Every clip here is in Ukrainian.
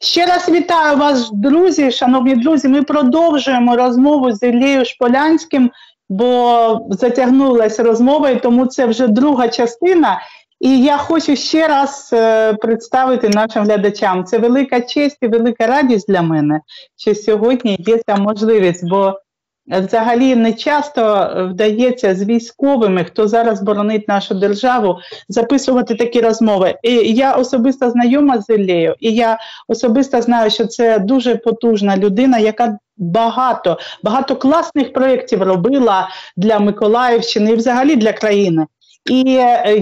Ще раз вітаю вас, друзі, шановні друзі. Ми продовжуємо розмову з Іллею Шполянським, бо затягнулася розмова, і тому це вже друга частина. І я хочу ще раз е, представити нашим глядачам. Це велика честь і велика радість для мене, що сьогодні є ця можливість, бо взагалі не часто вдається з військовими, хто зараз боронить нашу державу, записувати такі розмови. І я особисто знайома з Іллею, і я особисто знаю, що це дуже потужна людина, яка багато, багато класних проєктів робила для Миколаївщини і взагалі для країни. І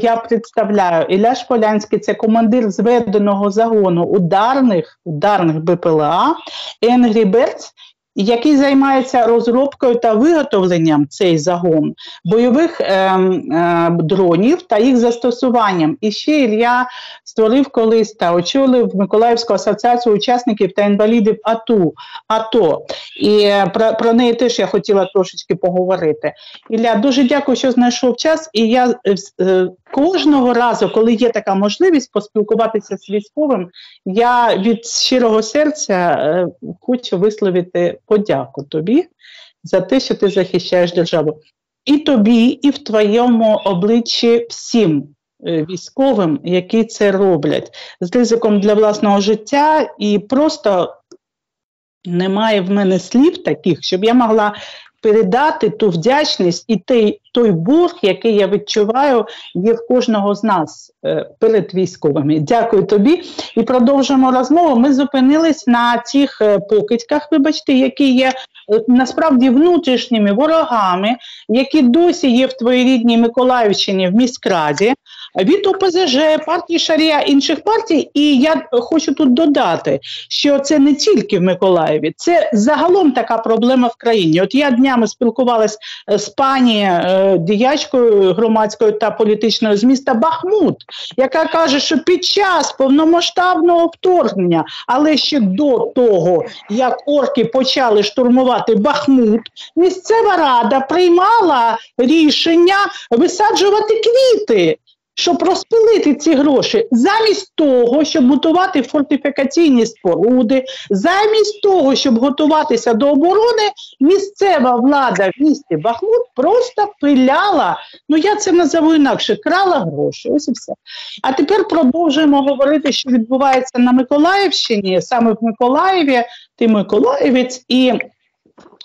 я представляю Ілля Шполянський, це командир зведеного загону ударних ударних БПЛА Angry Birds, який займається розробкою та виготовленням цей загон бойових е, е, дронів та їх застосуванням. І ще Ілля створив колись та очолив Миколаївську асоціацію учасників та інвалідів АТО. АТО. І е, про, про неї теж я хотіла трошечки поговорити. Ілля, дуже дякую, що знайшов час. І я е, е кожного разу, коли є така можливість поспілкуватися з військовим, я від щирого серця е, хочу висловити подяку тобі за те, що ти захищаєш державу. І тобі, і в твоєму обличчі всім е, військовим, які це роблять, з ризиком для власного життя, і просто немає в мене слів таких, щоб я могла передати ту вдячність і той той борг, який я відчуваю, є в кожного з нас е, перед військовими. Дякую тобі. І продовжуємо розмову. Ми зупинились на цих е, покидьках, вибачте, які є. Е, насправді внутрішніми ворогами, які досі є в твоїй рідній Миколаївщині в міськраді, від ОПЗЖ, партії Шарія інших партій. І я хочу тут додати, що це не тільки в Миколаєві, це загалом така проблема в країні. От я днями спілкувалася з пані діячкою громадською та політичною з міста Бахмут, яка каже, що під час повномасштабного вторгнення, але ще до того, як орки почали штурмувати Бахмут, місцева рада приймала рішення висаджувати квіти щоб розпилити ці гроші, замість того, щоб готувати фортифікаційні споруди, замість того, щоб готуватися до оборони, місцева влада в місті Бахмут просто пиляла, ну я це назову інакше, крала гроші. Ось і все. А тепер продовжуємо говорити, що відбувається на Миколаївщині, саме в Миколаєві, ти Миколаївець і.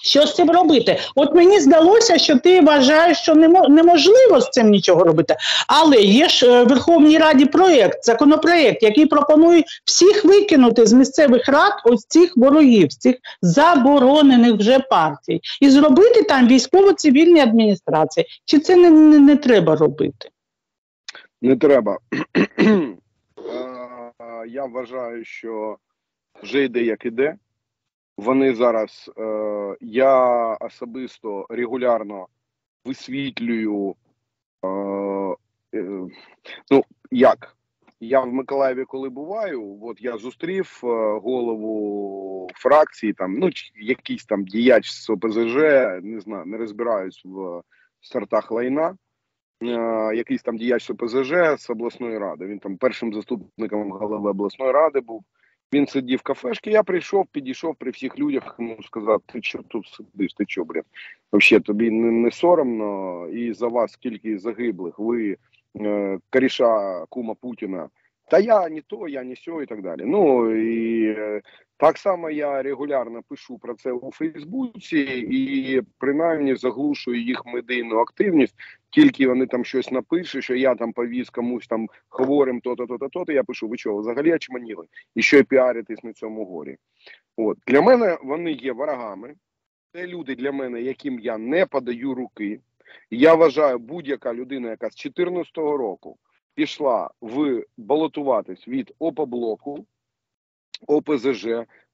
Що з цим робити? От мені здалося, що ти вважаєш, що неможливо з цим нічого робити. Але є ж е, в Верховній Раді проєкт, законопроєкт, який пропонує всіх викинути з місцевих рад ось цих ворогів, з цих заборонених вже партій, і зробити там військово-цивільні адміністрації. Чи це не, не, не треба робити? Не треба. Я вважаю, що вже йде як іде. Вони зараз е, я особисто регулярно висвітлюю. Е, е, ну як? Я в Миколаєві, коли буваю, от я зустрів е, голову фракції, там ну якийсь там діяч з ОПЗЖ, не знаю, не розбираюсь в стартах лайна. Е, якийсь там діяч ОПЗЖ з обласної ради. Він там першим заступником голови обласної ради був. Він сидів в кафешці, я прийшов, підійшов при всіх людях, йому сказав, ти що тут сидиш, ти що, блін? Взагалі тобі не, не соромно, і за вас скільки загиблих, ви е, коріша кума Путіна. Та я не то, я не сьо і так далі. Ну і е, так само я регулярно пишу про це у Фейсбуці і принаймні заглушую їх медійну активність. Тільки вони там щось напишуть, що я там повіз комусь там хворим то-то, то-то, то-то, Я пишу, ви чого, взагалі очманіли? І що піаритись на цьому горі. От для мене вони є ворогами. Це люди для мене, яким я не подаю руки. Я вважаю, будь-яка людина, яка з 2014 року пішла в балотуватись від ОПОБЛОКу, ОПЗЖ,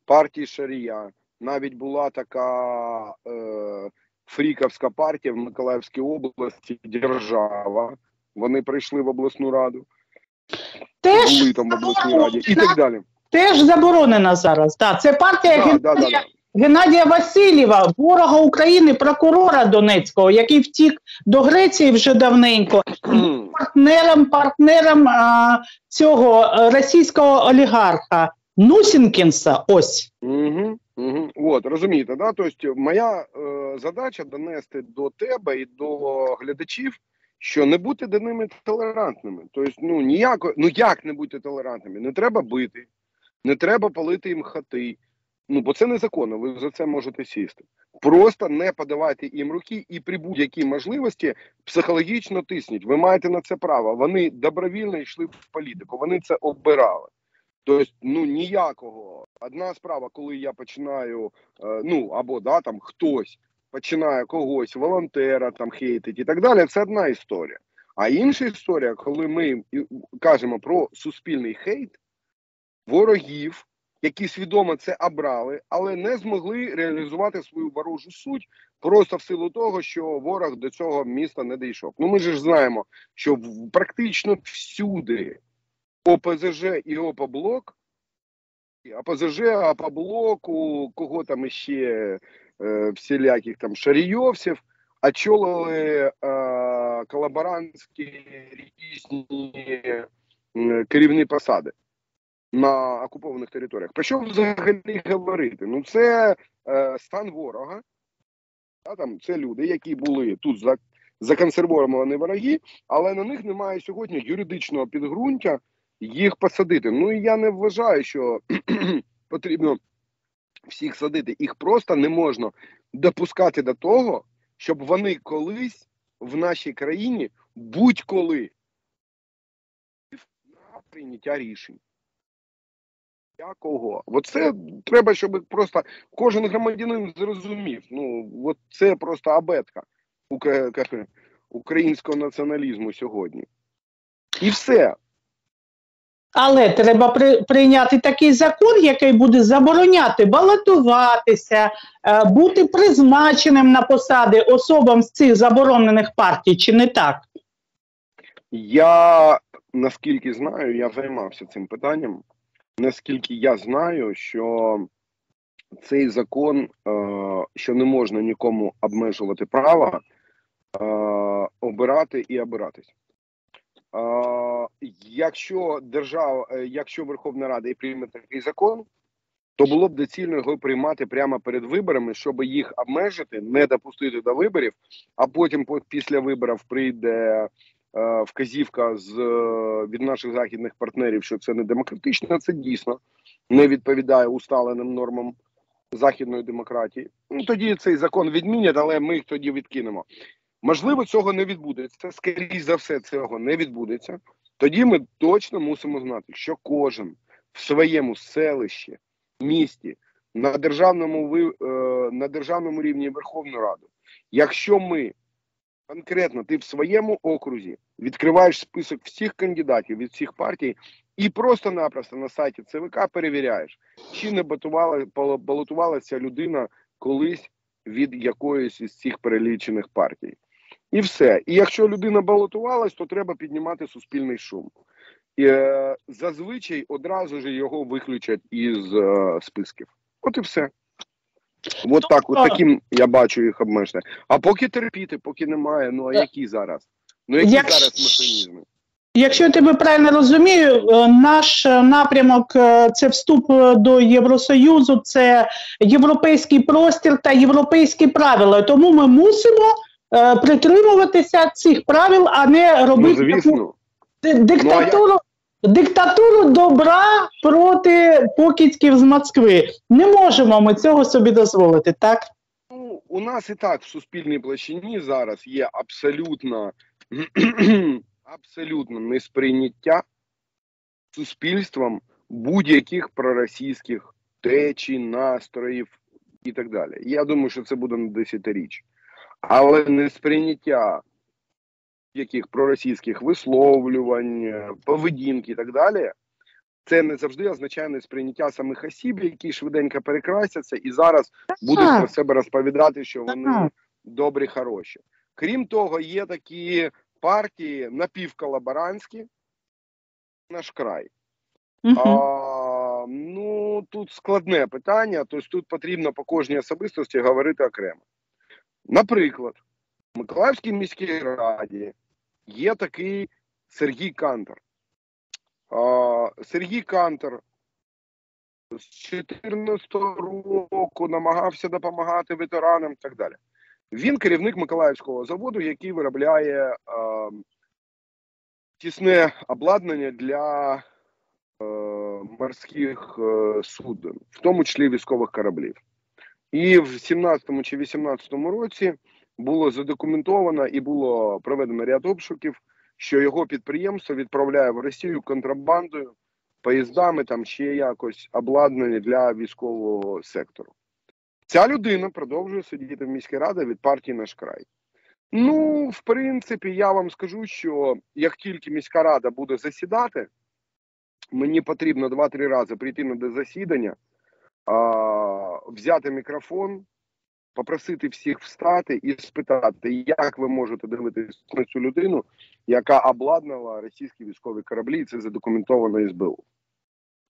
партії Шарія. Навіть була така е, фріковська партія в Миколаївській області, держава. Вони прийшли в обласну раду, теж були там в обласній раді і так далі. Теж заборонена зараз. Так, це партія да, Геннадія, да, да, Геннадія Васильєва, ворога України, прокурора Донецького, який втік до Греції вже давненько, партнером партнером а, цього російського олігарха Нусінкінса. Ось. Угу, угу. От, розумієте, да? Тобто моя е, задача донести до тебе і до глядачів, що не бути до ними толерантними. Тобто, ну ніяко, ну як не бути толерантними? Не треба бити, не треба палити їм хати. Ну, бо це незаконно, ви за це можете сісти. Просто не подавайте їм руки і при будь-якій можливості психологічно тисніть. Ви маєте на це право. Вони добровільно йшли в політику, вони це обирали. Тобто, ну ніякого. Одна справа, коли я починаю, е, ну або да, там хтось починає когось, волонтера там хейтить і так далі, це одна історія. А інша історія, коли ми кажемо про суспільний хейт ворогів, які свідомо це обрали, але не змогли реалізувати свою ворожу суть просто в силу того, що ворог до цього міста не дійшов. Ну ми ж знаємо, що практично всюди. ОПЗЖ і ОПОБЛОК, ОПЗЖ, ОПОБЛОК, у кого там ще е, всіляких там шарійовців, очолили е, колаборантські різні е, керівні посади на окупованих територіях. Про що взагалі говорити? Ну, це е, стан ворога. А, там, Це люди, які були тут за, законсервовані вороги, але на них немає сьогодні юридичного підґрунтя їх посадити. Ну і я не вважаю, що потрібно всіх садити. Їх просто не можна допускати до того, щоб вони колись в нашій країні будь-коли на прийняття рішень. Якого? Оце треба, щоб просто кожен громадянин зрозумів. Ну, от це просто абетка українського націоналізму сьогодні. І все. Але треба при, прийняти такий закон, який буде забороняти балотуватися, е, бути призначеним на посади особам з цих заборонених партій, чи не так? Я наскільки знаю, я займався цим питанням. Наскільки я знаю, що цей закон, е, що не можна нікому обмежувати право е, обирати і обиратись. Якщо держава, е, якщо Верховна Рада і прийме такий закон, то було б доцільно його приймати прямо перед виборами, щоб їх обмежити, не допустити до виборів, а потім після виборів прийде е, вказівка з е, від наших західних партнерів, що це не демократично, це дійсно не відповідає усталеним нормам західної демократії. Ну тоді цей закон відмінять, але ми їх тоді відкинемо. Можливо, цього не відбудеться. Скоріше за все, цього не відбудеться. Тоді ми точно мусимо знати, що кожен в своєму селищі, місті, на державному е, на державному рівні Верховну Раду, якщо ми конкретно ти в своєму окрузі відкриваєш список всіх кандидатів від всіх партій і просто-напросто на сайті ЦВК перевіряєш, чи не балотувалася людина колись від якоїсь із цих перелічених партій. І все. І якщо людина балотувалась, то треба піднімати суспільний шум. І, е, Зазвичай одразу ж його виключать із е, списків. От і все. От так, от таким я бачу їх обмеження. А поки терпіти, поки немає, ну а е, які зараз? Ну які Як... зараз механізми? Якщо я тебе правильно розумію, е, наш напрямок це вступ до Євросоюзу, це європейський простір та європейські правила. Тому ми мусимо Е, притримуватися цих правил, а не робити ну, таку диктатуру. Ну, я... Диктатуру добра проти покидьків з Москви. Не можемо ми цього собі дозволити, так? Ну, У нас і так в суспільній площині зараз є абсолютно абсолютно несприйняття суспільством будь-яких проросійських течій, настроїв і так далі. Я думаю, що це буде на десятиріч але не сприйняття яких проросійських висловлювань, поведінки і так далі. Це не завжди означає несприйняття самих осіб, які швиденько перекрасяться і зараз будуть про себе розповідати, що вони добрі, хороші. Крім того, є такі партії напівколаборантські, наш край. Uh А, Ну тут складне питання, тобто тут потрібно по кожній особистості говорити окремо. Наприклад, в Миколаївській міській раді є такий Сергій Кантор. Сергій Кантор з 2014 року намагався допомагати ветеранам і так далі. Він керівник Миколаївського заводу, який виробляє е, тісне обладнання для е, морських е, суден, в тому числі військових кораблів. І в 17-му чи 18 році було задокументовано і було проведено ряд обшуків, що його підприємство відправляє в Росію контрабандою, поїздами там ще якось обладнання для військового сектору. Ця людина продовжує сидіти в міській раді від партії наш край. Ну, в принципі, я вам скажу, що як тільки міська рада буде засідати, мені потрібно два-три рази прийти на засідання, а, взяти мікрофон, попросити всіх встати і спитати, як ви можете дивитися на цю людину, яка обладнала російські військові кораблі, і це задокументовано СБУ.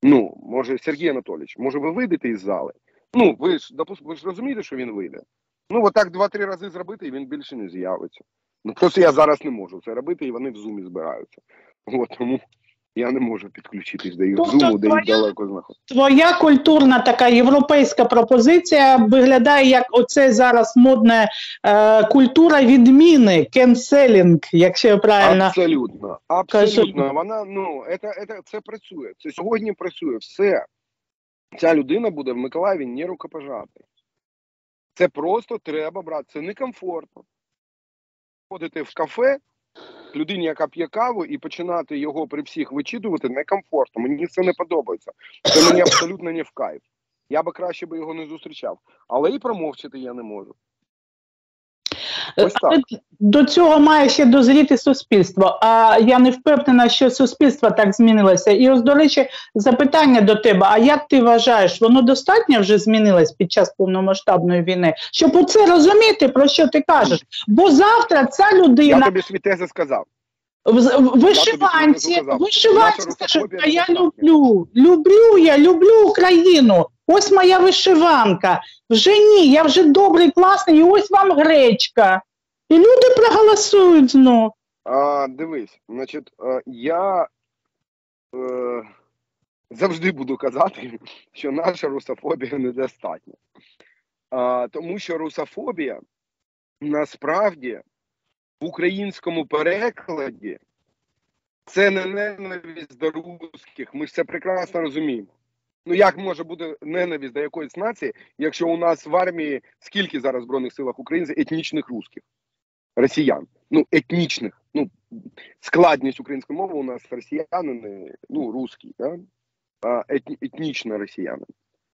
Ну, може, Сергій Анатолійович, може, ви вийдете із зали? Ну, ви ж ви ж розумієте, що він вийде. Ну, отак два-три рази зробити, і він більше не з'явиться. Ну просто я зараз не можу це робити, і вони в зумі збираються. От тому я не можу підключитись до їх тобто, зуму, де їх далеко знаходиться. Твоя культурна така європейська пропозиція виглядає як оце зараз модна е, культура відміни, кенселінг, якщо я правильно абсолютно. Абсолютно. Кажу. Вона ну це, це, це працює. Це сьогодні працює все. Ця людина буде в Миколаєві не рукопожатий. Це просто треба брати. Це некомфортно. Ходити в кафе людині, яка п'є каву, і починати його при всіх вичитувати некомфортно. Мені це не подобається. Це мені абсолютно не в кайф. Я би краще би його не зустрічав. Але і промовчити я не можу. Ось так. До цього має ще дозріти суспільство. А я не впевнена, що суспільство так змінилося. І ось, до речі, запитання до тебе: а як ти вважаєш, воно достатньо вже змінилось під час повномасштабної війни? Щоб оце розуміти, про що ти кажеш? Бо завтра ця людина. Я тобі свій тези сказав. Вишиванці, вишиванці скажуть, а я люблю, люблю я, люблю Україну. Ось моя вишиванка. Вже ні, я вже добрий, класний, і ось вам гречка. І люди проголосують знов. А, Дивись, значить, я е, завжди буду казати, що наша русофобія недостатня. А, Тому що русофобія насправді в українському перекладі це не ненависть до русських. Ми ж це прекрасно розуміємо. Ну як може бути ненависть до якоїсь нації, якщо у нас в армії скільки зараз в збройних силах України етнічних русських, росіян? Ну етнічних, ну складність української мови у нас росіяни, ну русські, да? а етні, етнічно росіяни.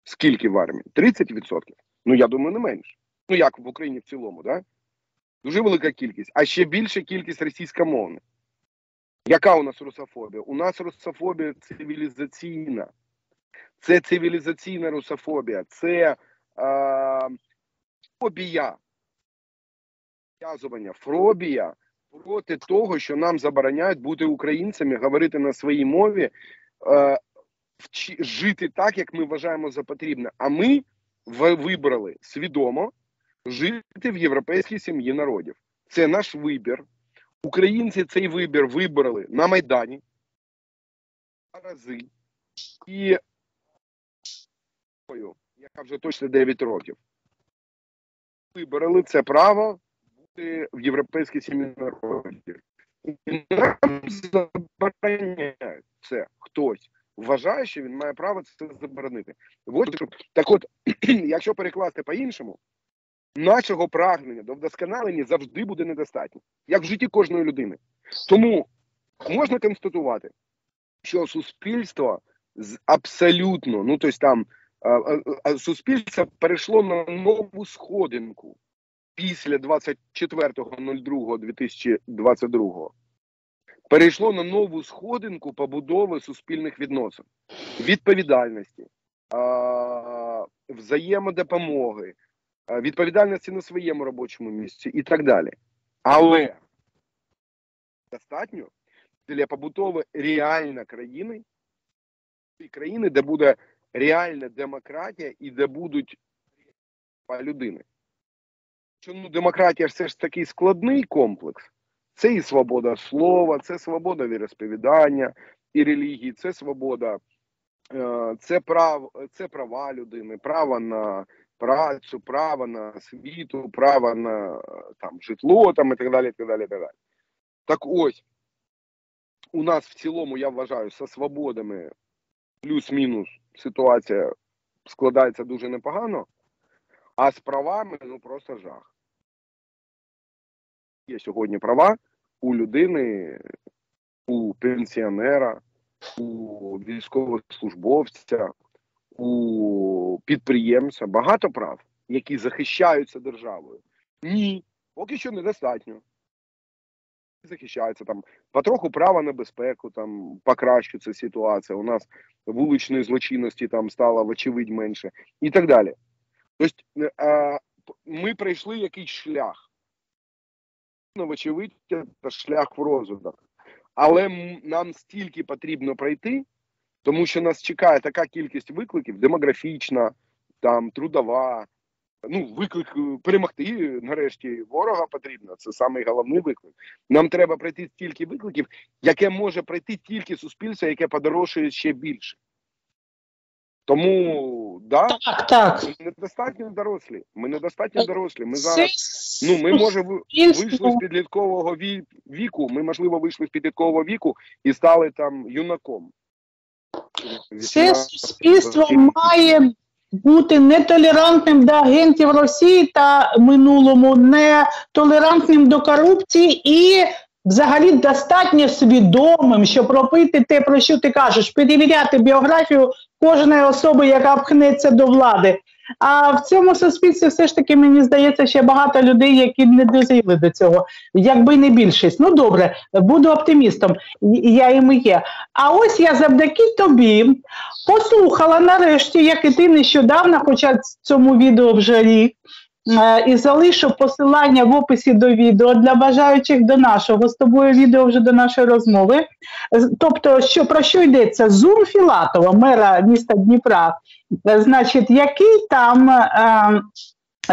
Скільки в армії? 30%? Ну я думаю, не менше. Ну як в Україні в цілому, да? Дуже велика кількість, а ще більша кількість російськомовних. Яка у нас русофобія? У нас русофобія цивілізаційна. Це цивілізаційна русофобія, це е, фобія, в'язування, фробія проти того, що нам забороняють бути українцями, говорити на своїй мові, е, вчи, жити так, як ми вважаємо за потрібне. А ми вибрали свідомо жити в європейській сім'ї народів. Це наш вибір. Українці цей вибір вибрали на Майдані рази. І яка вже точно 9 років. Вибрали це право бути в європейській сім'ї народів. І нам забороняють це хтось. Вважає, що він має право це заборонити. Так от, якщо перекласти по-іншому, нашого прагнення до вдосконалення завжди буде недостатньо, як в житті кожної людини. Тому можна констатувати, що суспільство абсолютно, ну тобто там суспільство перейшло на нову сходинку після 24.02.2022. Перейшло на нову сходинку побудови суспільних відносин, відповідальності, взаємодопомоги, відповідальності на своєму робочому місці і так далі. Але достатньо для побудови реальної країни, країни, де буде реальна демократія і де будуть людини. Що ну, демократія це ж такий складний комплекс. Це і свобода слова, це свобода віросповідання і релігії, це свобода е, це прав, це права людини, право на працю, право на освіту, право на там житло там і так далі. і Так далі, і так далі. Так ось у нас в цілому, я вважаю, зі свободами плюс-мінус ситуація складається дуже непогано, а з правами ну просто жах. Є сьогодні права у людини, у пенсіонера, у військовослужбовця, у підприємця багато прав, які захищаються державою. Ні, поки що недостатньо. Захищається там потроху права на безпеку, там покращується ситуація. У нас вуличної злочинності там стало вочевидь менше і так далі. Тобто е, ми пройшли якийсь шлях. Вочевидь, це шлях в розвиток. Але нам стільки потрібно пройти, тому що нас чекає така кількість викликів: демографічна, там трудова. Ну, виклик е, перемогти нарешті ворога потрібно. Це самий головний виклик. Нам треба пройти стільки викликів, яке може пройти тільки суспільство, яке подорожує ще більше. Тому да, так, так. ми недостатньо дорослі. Ми недостатньо дорослі. Ми зараз ну ми може вийшли з підліткового віку. Ми можливо вийшли з підліткового віку і стали там юнаком. Це суспільство має бути нетолерантним до агентів Росії та минулому, не толерантним до корупції і взагалі достатньо свідомим, щоб робити те, про що ти кажеш, перевіряти біографію кожної особи, яка пхнеться до влади. А в цьому суспільстві все ж таки мені здається ще багато людей, які не дозріли до цього, якби не більшість. Ну добре, буду оптимістом, я їм і є. А ось я завдяки тобі послухала нарешті, як і ти нещодавно, хоча цьому відео вже рік. Е, і залишу посилання в описі до відео для бажаючих до нашого з тобою відео вже до нашої розмови. Тобто, що про що йдеться? Зум Філатова, мера міста Дніпра, значить, який там. Е,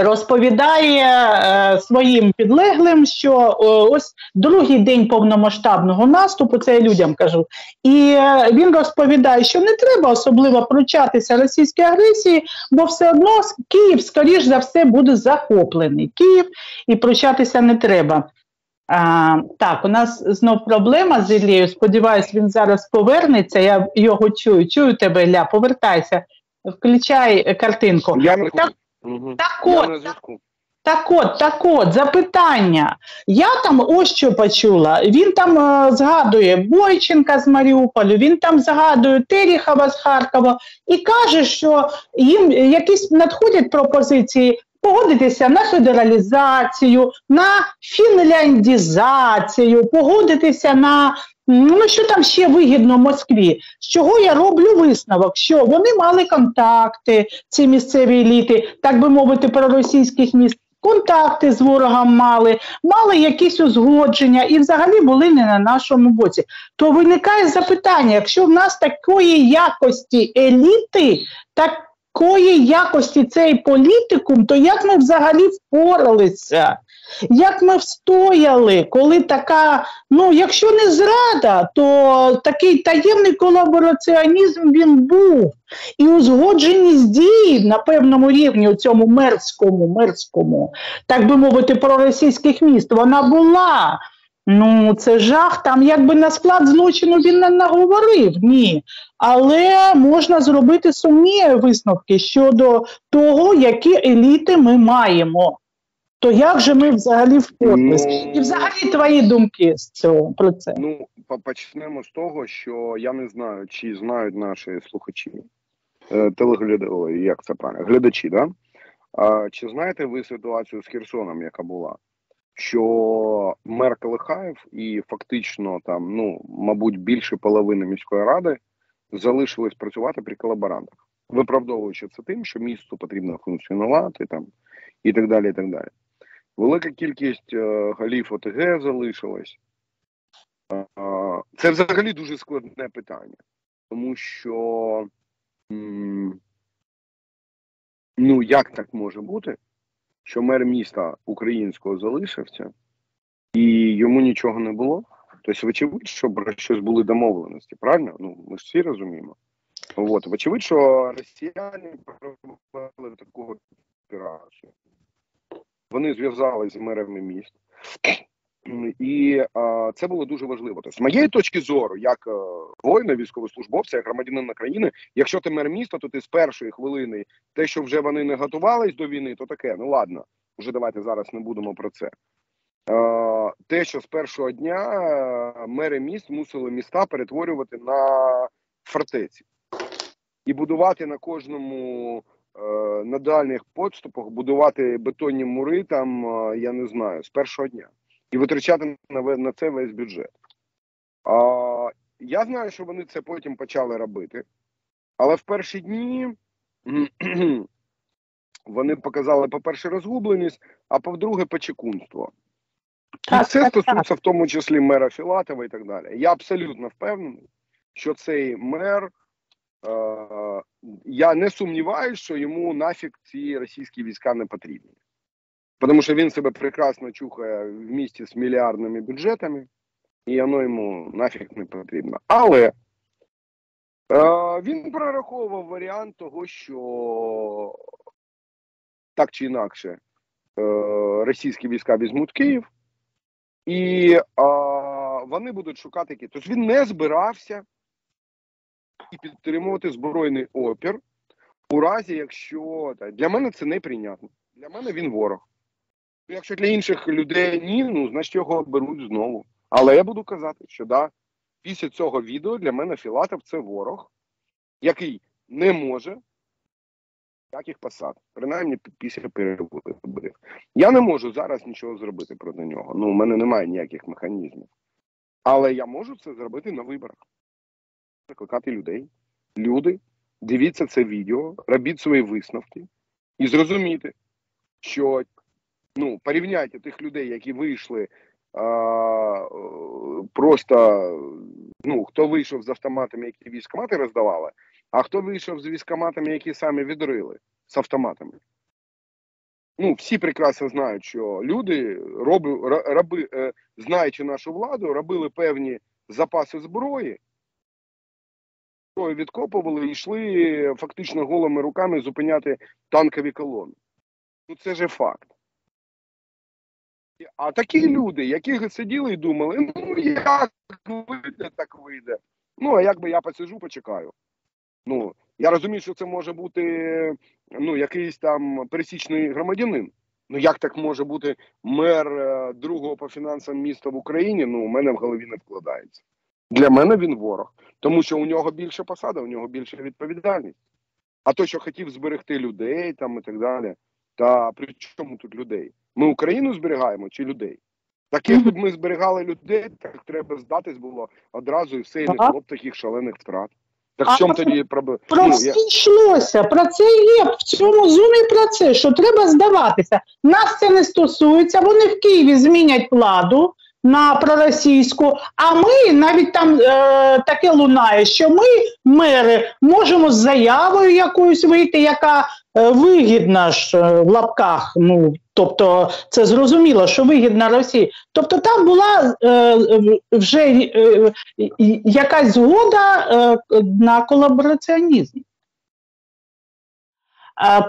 розповідає е, своїм підлеглим, що е, ось другий день повномасштабного наступу, це я людям кажу, і е, він розповідає, що не треба особливо пручатися російській агресії, бо все одно Київ, скоріш за все, буде захоплений. Київ і пручатися не треба. А, Так, у нас знов проблема з Іллею. Сподіваюсь, він зараз повернеться. Я його чую. Чую тебе, Ля, повертайся, включай картинку. Я так, так от, так от, так от, запитання. Я там ось що почула. Він там е, згадує Бойченка з Маріуполю, він там згадує Теріхова з Харкова і каже, що їм якісь надходять пропозиції погодитися на федералізацію, на фінляндізацію, погодитися на Ну, що там ще вигідно Москві? З чого я роблю висновок? Що вони мали контакти, ці місцеві еліти, так би мовити, проросійських міст, контакти з ворогом мали, мали якісь узгодження і взагалі були не на нашому боці. То виникає запитання: якщо в нас такої якості еліти, такої якості цей політикум, то як ми взагалі впоралися? Як ми встояли, коли така, ну якщо не зрада, то такий таємний колабораціонізм він був. І узгодженість дій на певному рівні у цьому мерському, мерському, так би мовити, проросійських міст, вона була. Ну, це жах, там якби на склад злочину він не наговорив, ні. Але можна зробити сумні висновки щодо того, які еліти ми маємо то як же ми взагалі впоралися? Ну, І взагалі твої думки з цього про це? Ну, почнемо з того, що я не знаю, чи знають наші слухачі е, телеглядачі, як це правильно, глядачі, да? А, Чи знаєте ви ситуацію з Херсоном, яка була? Що мер Калихаєв і фактично там, ну, мабуть, більше половини міської ради залишились працювати при колаборантах, виправдовуючи це тим, що місту потрібно функціонувати там і так далі. і так далі. Велика кількість е, голів ОТГ залишилась. Е, це взагалі дуже складне питання, тому що ну як так може бути, що мер міста українського залишився і йому нічого не було? Тобто, вочевидь, що про щось були домовленості, правильно? Ну ми ж всі розуміємо. От, вочевидь, що росіяни провели таку операцію. Вони зв'язалися з мерами міст. І а, це було дуже важливо. Тобто, з моєї точки зору, як а, воїна, військовослужбовця, як громадянина країни, якщо ти мер міста, то ти з першої хвилини те, що вже вони не готувались до війни, то таке. Ну ладно, вже давайте зараз не будемо про це. А, те, що з першого дня мери міст мусили міста перетворювати на фортеці і будувати на кожному. На дальніх подступах будувати бетонні мури там я не знаю з першого дня і витрачати на на це весь бюджет. А, Я знаю, що вони це потім почали робити, але в перші дні вони показали, по-перше, розгубленість, а по-друге, почекунство. І це стосується в тому числі мера Філатова і так далі. Я абсолютно впевнений, що цей мер. Е, я не сумніваюся, що йому нафіг ці російські війська не потрібні. Тому що він себе прекрасно чухає в місті з мільярдними бюджетами, і воно йому нафіг не потрібно. Але е, він прораховував варіант того, що так чи інакше е, російські війська візьмуть Київ, і вони будуть шукати Київ. Тобто він не збирався і підтримувати збройний опір у разі, якщо для мене це неприйнятно. Для мене він ворог. Якщо для інших людей ні, ну значить його беруть знову. Але я буду казати, що да, після цього відео для мене Філатов це ворог, який не може ніяких посад, принаймні після перевиборів. Я не можу зараз нічого зробити проти нього. Ну, у мене немає ніяких механізмів. Але я можу це зробити на виборах. Закликати людей. Люди, дивіться це відео, робіть свої висновки і зрозуміти, що ну порівняйте тих людей, які вийшли а, просто ну хто вийшов з автоматами, які військомати роздавали, а хто вийшов з військоматами, які самі відрили з автоматами. Ну, всі прекрасно знають, що люди, роби, раби, е, знаючи нашу владу, робили певні запаси зброї, відкопували і йшли фактично голими руками зупиняти танкові колони. Ну це же факт. А такі люди, які сиділи і думали, ну як вийде, так вийде. Ну, а як би я посижу, почекаю. Ну, я розумію, що це може бути ну, якийсь там пересічний громадянин. Ну, як так може бути мер е, другого по фінансам міста в Україні? Ну, у мене в голові не вкладається. Для мене він ворог, тому що у нього більше посада, у нього більша відповідальність. А то, що хотів зберегти людей там і так далі. Та при чому тут людей? Ми Україну зберігаємо чи людей? Так якби ми зберігали людей, так треба здатись було одразу і все, і не було б таких шалених втрат. Так в чому тоді проблема? Про ну, це я... йшлося, про це є в цьому зумі про це, що треба здаватися. Нас це не стосується, вони в Києві змінять владу на проросійську, а ми навіть там е, таке лунає, що ми, мери, можемо з заявою якоюсь вийти, яка е, вигідна ж е, в лапках. ну, Тобто це зрозуміло, що вигідна Росії. Тобто там була е, вже е, якась згода е, на колабораціонізм.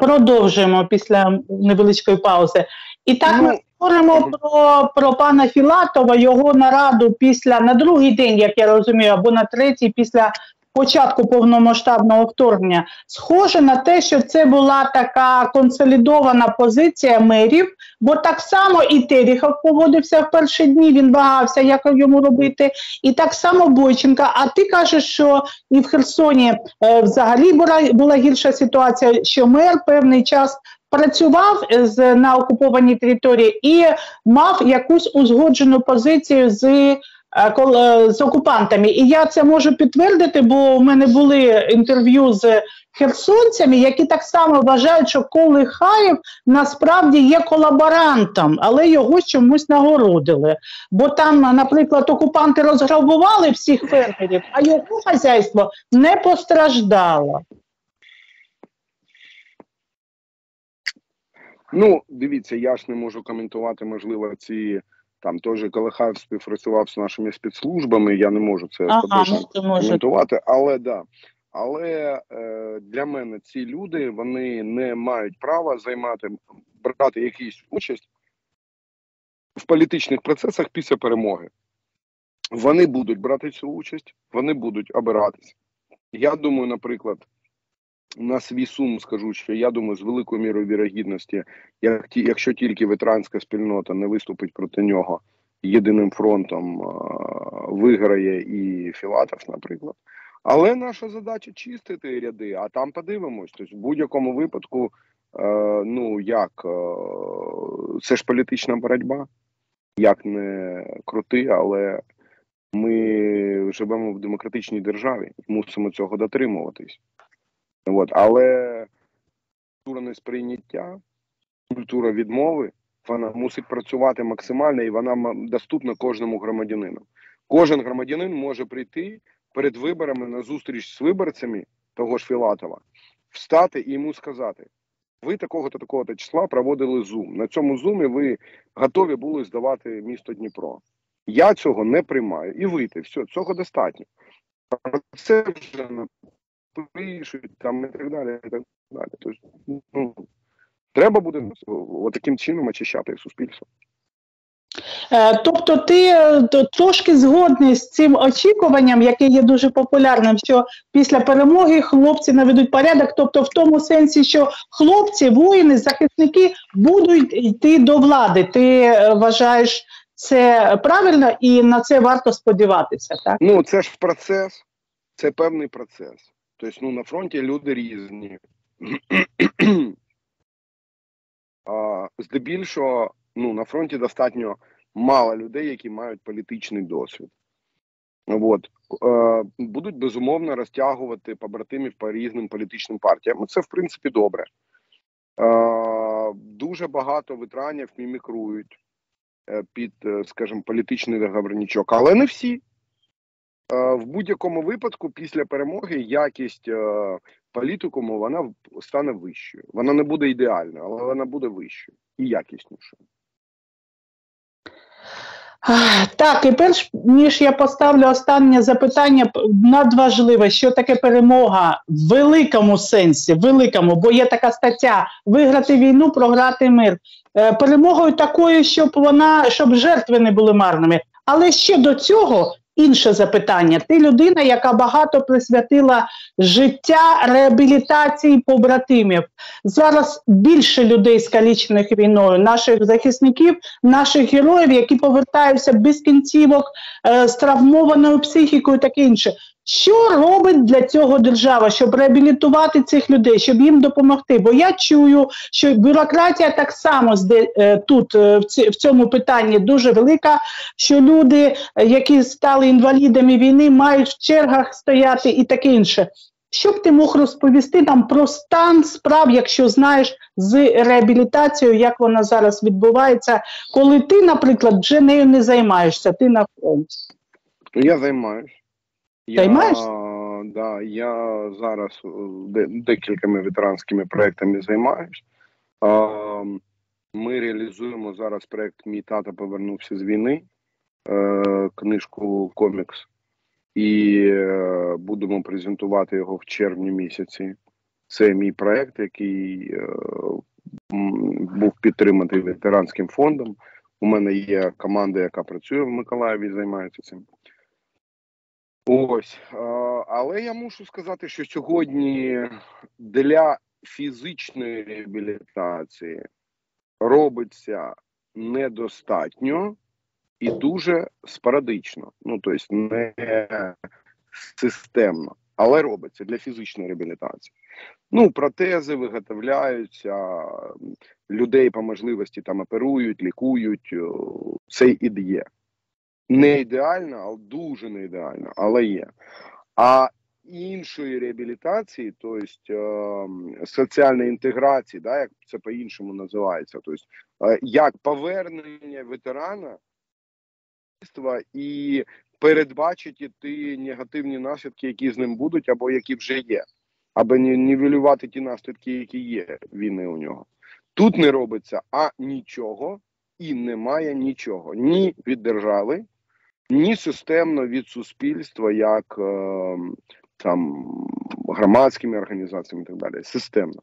Продовжуємо після невеличкої паузи. І так ну, ми говоримо про про пана Філатова, його нараду після на другий день, як я розумію, або на третій після початку повномасштабного вторгнення, схоже на те, що це була така консолідована позиція мерів, бо так само і Теріхов поводився в перші дні, він вагався, як йому робити, і так само Бойченка. А ти кажеш, що і в Херсоні е, взагалі була, була гірша ситуація, що мер певний час. Працював з на окупованій території і мав якусь узгоджену позицію з Е, е, з окупантами. І я це можу підтвердити, бо в мене були інтерв'ю з херсонцями, які так само вважають, що Колихаєв насправді є колаборантом, але його чомусь нагородили. Бо там, наприклад, окупанти розграбували всіх фермерів, а його хазяйство не постраждало. Ну, дивіться, я ж не можу коментувати, можливо, ці там той же Калихаєв співпрацював з нашими спецслужбами. Я не можу це ага, ну, коментувати, але да. Але е, для мене ці люди вони не мають права займати брати якусь участь в політичних процесах після перемоги. Вони будуть брати цю участь, вони будуть обиратися. Я думаю, наприклад, на свій сум скажу, що я думаю, з великою мірою вірогідності, як ті, якщо тільки ветеранська спільнота не виступить проти нього єдиним фронтом, виграє і Філатов, наприклад. Але наша задача чистити ряди, а там подивимось. Тобто, в будь-якому випадку, е, ну як е, це ж політична боротьба, як не крути, але ми живемо в демократичній державі і мусимо цього дотримуватись. От. Але культура несприйняття, культура відмови, вона мусить працювати максимально і вона доступна кожному громадянину. Кожен громадянин може прийти перед виборами на зустріч з виборцями того ж Філатова, встати і йому сказати: ви такого-то такого-то числа проводили зум. На цьому зумі ви готові були здавати місто Дніпро. Я цього не приймаю і вийти. Все, цього достатньо. Це вже пишуть там і так далі. І так далі. Тож, ну, треба буде таким чином очищати суспільство. Е, тобто ти е, трошки згодний з цим очікуванням, яке є дуже популярним, що після перемоги хлопці наведуть порядок, тобто в тому сенсі, що хлопці, воїни, захисники будуть йти до влади. Ти е, вважаєш це правильно і на це варто сподіватися, так? Ну це ж процес, це певний процес. Тобто, ну на фронті люди різні. Здебільшого, ну на фронті достатньо мало людей, які мають політичний досвід. От. Е, Будуть безумовно розтягувати побратимів по різним політичним партіям. Це в принципі добре. Е, Дуже багато ветеранів мімікрують е, під, скажімо, політичний договорничок, але не всі. Е, в будь-якому випадку, після перемоги, якість е, політикуму вона стане вищою. Вона не буде ідеальною, але вона буде вищою і якіснішою. Так, і перш ніж я поставлю останнє запитання, надважливе, що таке перемога в великому сенсі, великому, бо є така стаття виграти війну, програти мир. Е, перемогою такою, щоб вона щоб жертви не були марними. Але ще до цього інше запитання. Ти людина, яка багато присвятила життя реабілітації побратимів. Зараз більше людей скалічених війною, наших захисників, наших героїв, які повертаються без кінцівок е, з травмованою психікою, таке інше. Що робить для цього держава, щоб реабілітувати цих людей, щоб їм допомогти? Бо я чую, що бюрократія так само е, тут е, в цьому питанні дуже велика. Що люди, е, які стали інвалідами війни, мають в чергах стояти і таке інше. Що б ти мог розповісти нам про стан справ, якщо знаєш з реабілітацією, як вона зараз відбувається, коли ти, наприклад, вже нею не займаєшся, ти на фронті? Я займаюся. Займаєшся? Я, да, я зараз е, декількома ветеранськими проектами займаюся. Ми реалізуємо зараз проект Мій тато повернувся з війни, е, книжку комікс, і е, будемо презентувати його в червні місяці. Це мій проект, який був підтриманий ветеранським фондом. У мене є команда, яка працює в Миколаєві, займається цим. Ось, але я мушу сказати, що сьогодні для фізичної реабілітації робиться недостатньо і дуже спорадично. Ну, тобто не системно, але робиться для фізичної реабілітації. Ну, протези виготовляються, людей по можливості там оперують, лікують. Це і є не ідеально, але дуже не ідеально, але є. А іншої реабілітації, тобто е, соціальної інтеграції, да, як це по-іншому називається, тобто е, як повернення ветерана і передбачити ті негативні наслідки, які з ним будуть, або які вже є, аби нівелювати ті наслідки, які є війни у нього. Тут не робиться а нічого і немає нічого ні від держави ні системно від суспільства як е, там громадськими організаціями і так далі. Системно.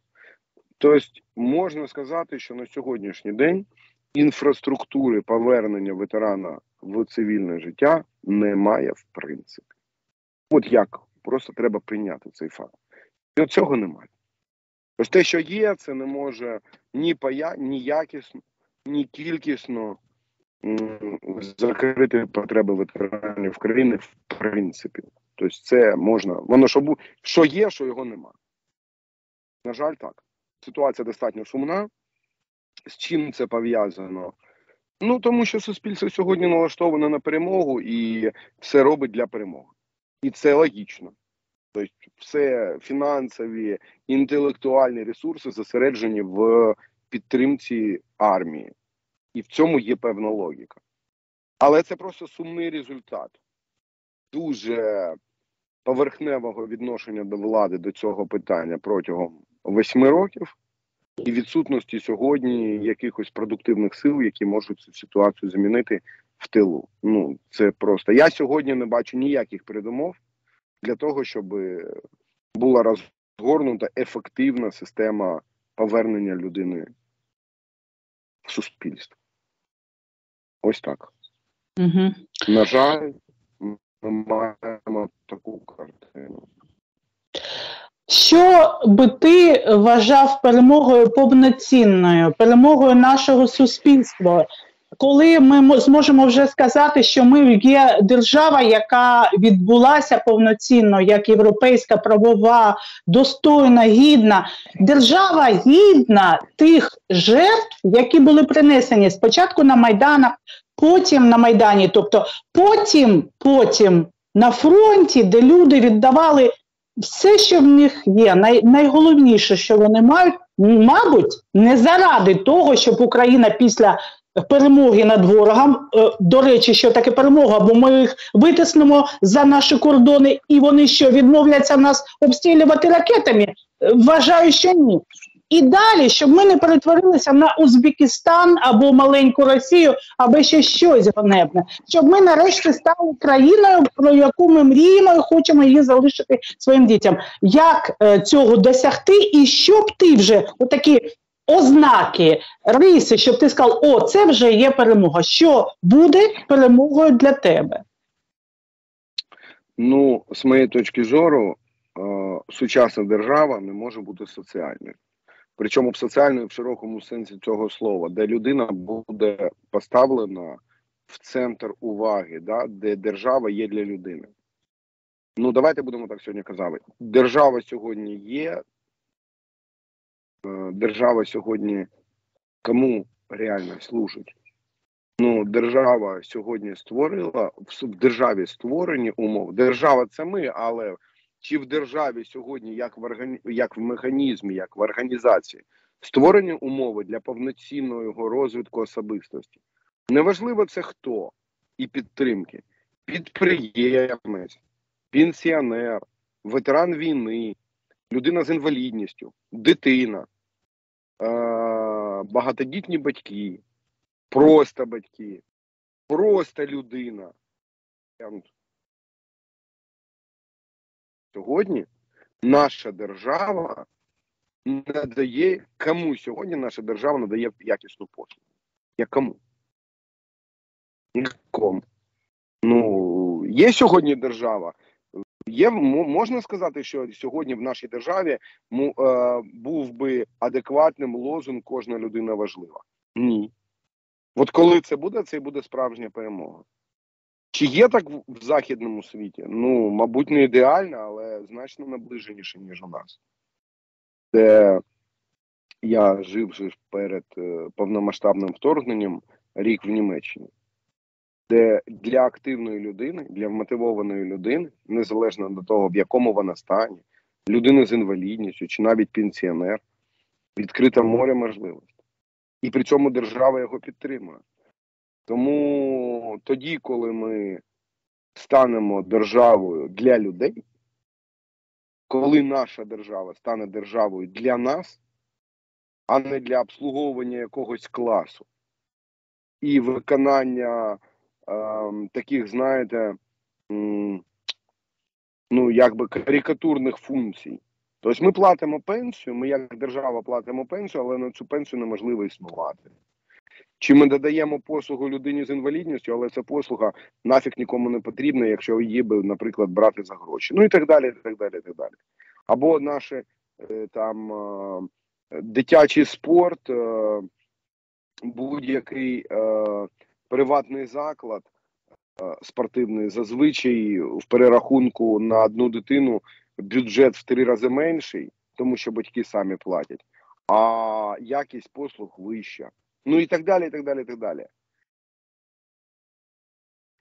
Тобто, можна сказати, що на сьогоднішній день інфраструктури повернення ветерана в цивільне життя немає в принципі. От як просто треба прийняти цей факт. І цього немає. Ось те, що є, це не може ні пая, ні якісно, ні кількісно закрити потреби ветеранів країни в принципі. Тобто, це можна, воно що що є, що його нема. На жаль, так. Ситуація достатньо сумна. З чим це пов'язано? Ну тому що суспільство сьогодні налаштоване на перемогу і все робить для перемоги. І це логічно. Тобто, все фінансові, інтелектуальні ресурси зосереджені в підтримці армії. І в цьому є певна логіка. Але це просто сумний результат дуже поверхневого відношення до влади до цього питання протягом восьми років і відсутності сьогодні якихось продуктивних сил, які можуть цю ситуацію змінити в тилу. Ну це просто я сьогодні не бачу ніяких передумов для того, щоб була розгорнута ефективна система повернення людини в суспільство. Ось так. Угу. На жаль, ми маємо таку картину. Що би ти вважав перемогою повноцінною, перемогою нашого суспільства? Коли ми зможемо вже сказати, що ми є держава, яка відбулася повноцінно, як європейська правова, достойна, гідна, держава гідна тих жертв, які були принесені спочатку на Майданах, потім на Майдані, тобто потім, потім на фронті, де люди віддавали все, що в них є, най, найголовніше, що вони мають, мабуть, не заради того, щоб Україна після перемоги над ворогом, е, до речі, що таке перемога, бо ми їх витиснемо за наші кордони, і вони що відмовляться нас обстрілювати ракетами. Е, вважаю, що ні. І далі, щоб ми не перетворилися на Узбекистан або маленьку Росію, або ще щось ганебне, щоб ми нарешті стали країною, про яку ми мріємо і хочемо її залишити своїм дітям. Як е, цього досягти, і щоб ти вже отакі ознаки, риси, щоб ти сказав, о, це вже є перемога. Що буде перемогою для тебе? Ну, з моєї точки зору, е, сучасна держава не може бути соціальною. Причому в соціальному в широкому сенсі цього слова, де людина буде поставлена в центр уваги, да, де держава є для людини. Ну, давайте будемо так сьогодні казати. Держава сьогодні є. Е, держава сьогодні кому реально служить? Ну, держава сьогодні створила в державі створені умови. Держава це ми, але чи в державі сьогодні, як в органі... як в механізмі, як в організації, створені умови для повноцінного його розвитку особистості. Неважливо це хто і підтримки, підприємець, пенсіонер, ветеран війни, людина з інвалідністю, дитина, багатодітні батьки, просто батьки, просто людина. Сьогодні наша держава надає кому сьогодні наша держава надає якісну послугу? Як кому? Нікому. Ну, є сьогодні держава. Є можна сказати, що сьогодні в нашій державі е, був би адекватним лозунг кожна людина важлива? Ні. От коли це буде, це і буде справжня перемога. Чи є так в західному світі? Ну, мабуть, не ідеально, але значно наближеніше, ніж у нас. Де я жив перед е, повномасштабним вторгненням рік в Німеччині, де для активної людини, для вмотивованої людини, незалежно до того, в якому вона стані, людини з інвалідністю чи навіть пенсіонер, відкрите море можливостей. І при цьому держава його підтримує. Тому тоді, коли ми станемо державою для людей, коли наша держава стане державою для нас, а не для обслуговування якогось класу і виконання таких, знаєте, ну якби карикатурних функцій. Тобто ми платимо пенсію, ми як держава платимо пенсію, але на цю пенсію неможливо існувати. Чи ми додаємо послугу людині з інвалідністю, але ця послуга нафіг нікому не потрібна, якщо її би, наприклад, брати за гроші. Ну і так далі. і так далі, і так далі. Або наші е, там е, дитячий спорт, е, будь-який приватний заклад спортивний зазвичай в перерахунку на одну дитину бюджет в три рази менший, тому що батьки самі платять, а якість послуг вища. Ну і так далі, і так далі, і так далі.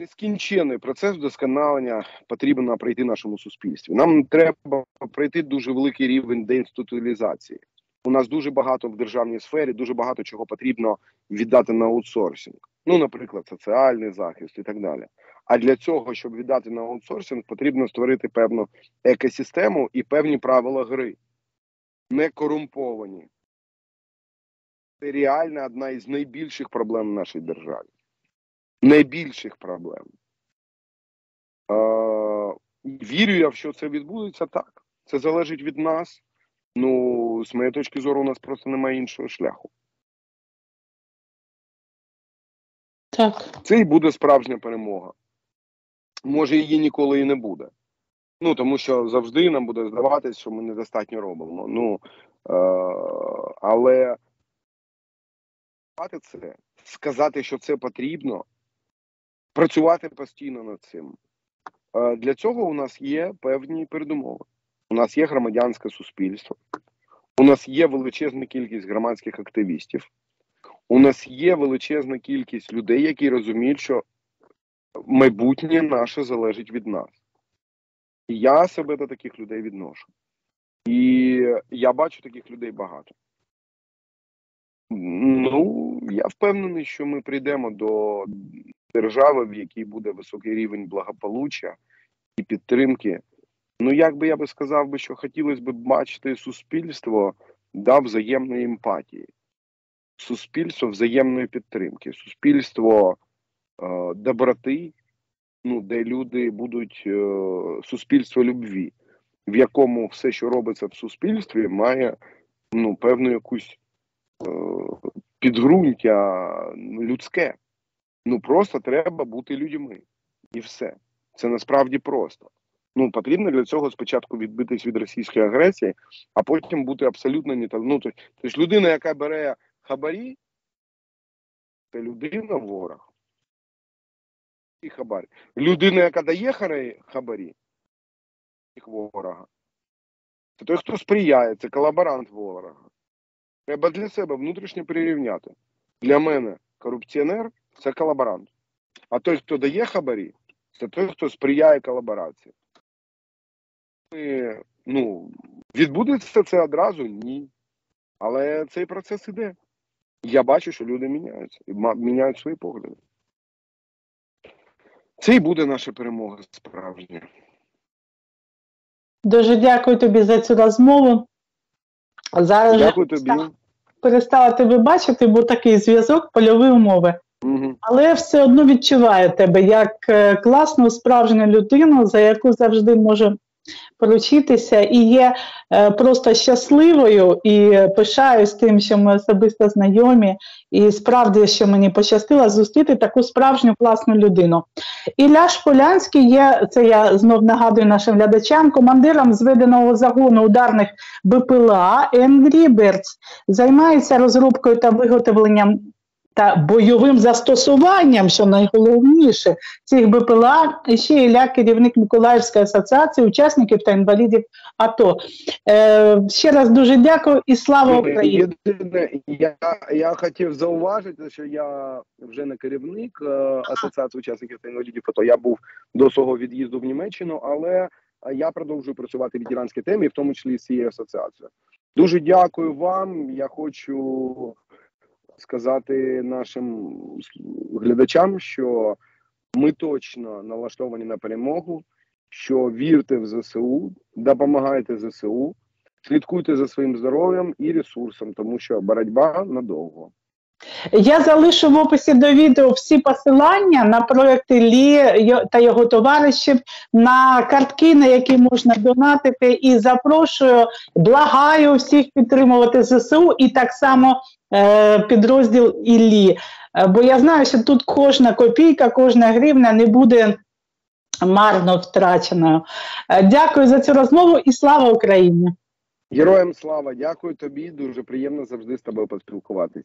Нескінчений процес вдосконалення потрібно пройти нашому суспільстві. Нам треба пройти дуже великий рівень деінституалізації. У нас дуже багато в державній сфері, дуже багато чого потрібно віддати на аутсорсинг. Ну, наприклад, соціальний захист і так далі. А для цього, щоб віддати на аутсорсинг, потрібно створити певну екосистему і певні правила гри, не корумповані. Це реально одна із найбільших проблем в нашій державі. Найбільших проблем. Е, Вірю я, що це відбудеться так. Це залежить від нас. Ну, з моєї точки зору, у нас просто немає іншого шляху. Так. Це і буде справжня перемога. Може, її ніколи і не буде. Ну, тому що завжди нам буде здаватися, що ми недостатньо робимо. Ну, е- Але це, сказати, що це потрібно, працювати постійно над цим. Е- Для цього у нас є певні передумови. У нас є громадянське суспільство, у нас є величезна кількість громадських активістів, у нас є величезна кількість людей, які розуміють, що майбутнє наше залежить від нас. Я себе до таких людей відношу. І я бачу таких людей багато. Ну, я впевнений, що ми прийдемо до держави, в якій буде високий рівень благополуччя і підтримки. Ну, як би я би сказав, би, що хотілося б бачити суспільство да, взаємної емпатії, суспільство взаємної підтримки, суспільство е, доброти, ну, де люди будуть е, суспільство любві, в якому все, що робиться в суспільстві, має ну, певну якусь е, підґрунтя людське. Ну просто треба бути людьми. І все. Це насправді просто. Ну, потрібно для цього спочатку відбитись від російської агресії, а потім бути абсолютно не ну, Тобто людина, яка бере хабарі, це людина ворог. І хабар. Людина, яка дає хабарі, їх ворога. Це той, хто сприяє, це колаборант ворога. Треба для себе внутрішньо прирівняти. Для мене корупціонер це колаборант. А той, хто дає хабарі, це той, хто сприяє колаборації. Ну, Відбудеться це одразу? Ні. Але цей процес іде. Я бачу, що люди міняються і міняють свої погляди. Це і буде наша перемога справжня. Дуже дякую тобі за цю розмову. Зараз Дякую тобі. перестала тебе бачити, бо такий зв'язок, польові умови. Угу. Але все одно відчуваю тебе як е, класну справжню людину, за яку завжди може поручитися, і є е, просто щасливою і пишаюсь тим, що ми особисто знайомі, і справді, що мені пощастило зустріти таку справжню класну людину. Ілля Шполянський є, це я знов нагадую нашим глядачам, командиром зведеного загону ударних БПЛА Birds, займається розробкою та виготовленням та бойовим застосуванням, що найголовніше, цих БПЛА, ще Ілля, керівник Миколаївської асоціації учасників та інвалідів АТО. Е, Ще раз дуже дякую і слава Україні. Я я хотів зауважити, що я вже не керівник е, асоціації учасників та інвалідів АТО. Я був до свого від'їзду в Німеччину, але я продовжую працювати в ветеранській темі, в тому числі з цією асоціацією. Дуже дякую вам. Я хочу сказати нашим глядачам, що ми точно налаштовані на перемогу, що вірте в ЗСУ, допомагайте ЗСУ, слідкуйте за своїм здоров'ям і ресурсом, тому що боротьба надовго. Я залишу в описі до відео всі посилання на проекти Лі та його товаришів, на картки, на які можна донатити, і запрошую, благаю всіх підтримувати ЗСУ і так само е, підрозділ Іллі. Е, бо я знаю, що тут кожна копійка, кожна гривня не буде марно втраченою. Е, дякую за цю розмову і слава Україні! Героям слава, дякую тобі. Дуже приємно завжди з тобою поспілкуватись.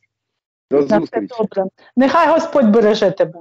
До На все добре. Нехай Господь береже тебе.